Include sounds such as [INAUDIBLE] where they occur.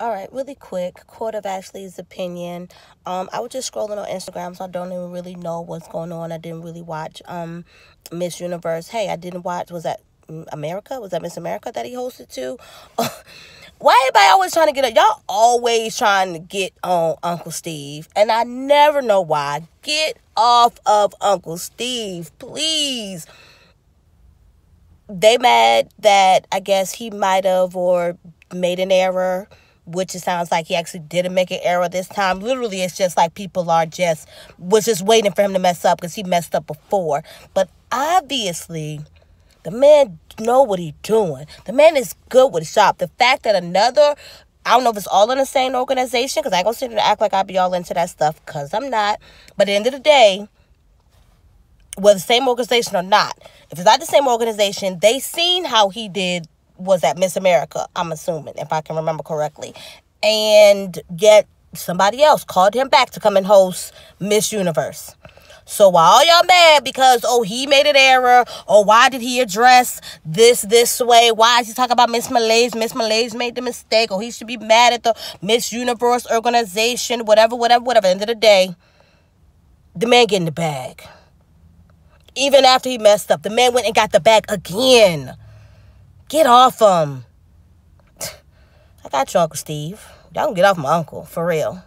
All right, really quick, court of Ashlee's opinion. Um, I was just scrolling on Instagram, so I don't even really know what's going on. I didn't really watch um Miss Universe. Hey, I didn't watch. Was that America? Was that Miss America that he hosted too? [LAUGHS] Why everybody always trying to get up? Y'all always trying to get on Uncle Steve, and I never know why. Get off of Uncle Steve, please. They mad that I guess he might have or made an error which it sounds like he actually didn't make an error this time. Literally, it's just like people are just was just waiting for him to mess up because he messed up before. But obviously, the man know what he's doing. The man is good with shop. The fact that another I don't know if it's all in the same organization because I gonna sit and act like I be all into that stuff because I'm not. But at the end of the day, whether the same organization or not, if it's not the same organization, they seen how he did was at Miss America, I'm assuming, if I can remember correctly. And yet somebody else called him back to come and host Miss Universe. So while y'all mad because oh he made an error or why did he address this this way? Why is he talking about Miss Malaysia? Miss Malaysia made the mistake or he should be mad at the Miss Universe organization, whatever, whatever, whatever. End of the day, the man getting the bag. Even after he messed up, the man went and got the bag again. Get off him. [SIGHS] I got you, Uncle Steve. Y'all can get off my uncle, for real.